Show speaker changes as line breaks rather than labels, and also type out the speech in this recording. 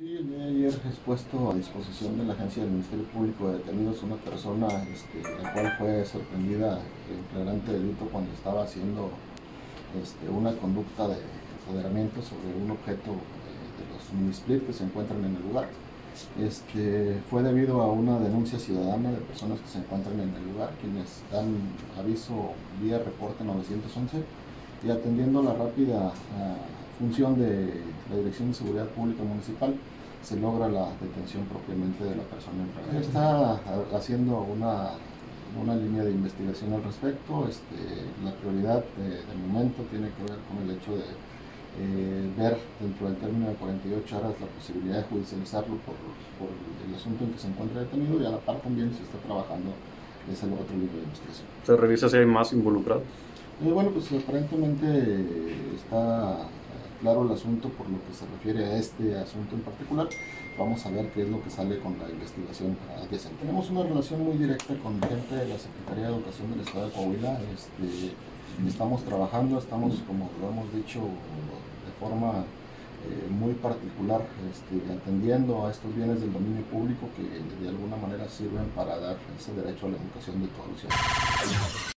Sí, el día de ayer expuesto a disposición de la Agencia del Ministerio Público de Detenidos una persona este, la cual fue sorprendida en flagrante delito cuando estaba haciendo este, una conducta de apoderamiento sobre un objeto de, de los minisplit que se encuentran en el lugar. Este, fue debido a una denuncia ciudadana de personas que se encuentran en el lugar, quienes dan aviso vía reporte 911 y atendiendo la rápida uh, función de la Dirección de Seguridad Pública Municipal, se logra la detención propiamente de la persona enferma. Está haciendo una, una línea de investigación al respecto. Este, la prioridad de, del momento tiene que ver con el hecho de eh, ver dentro del término de 48 horas la posibilidad de judicializarlo por, por, el asunto en que se encuentra detenido y a la par también se está trabajando ese otro libro de investigación.
¿Se revisa si hay más involucrados?
Eh, bueno, pues aparentemente está claro el asunto por lo que se refiere a este asunto en particular. Vamos a ver qué es lo que sale con la investigación adyacente. Tenemos una relación muy directa con gente de la Secretaría de Educación del Estado de Coahuila. Este, estamos trabajando, estamos, como lo hemos dicho, de forma eh, muy particular este, atendiendo a estos bienes del dominio público que de alguna manera sirven para dar ese derecho a la educación de todos los ciudadanos.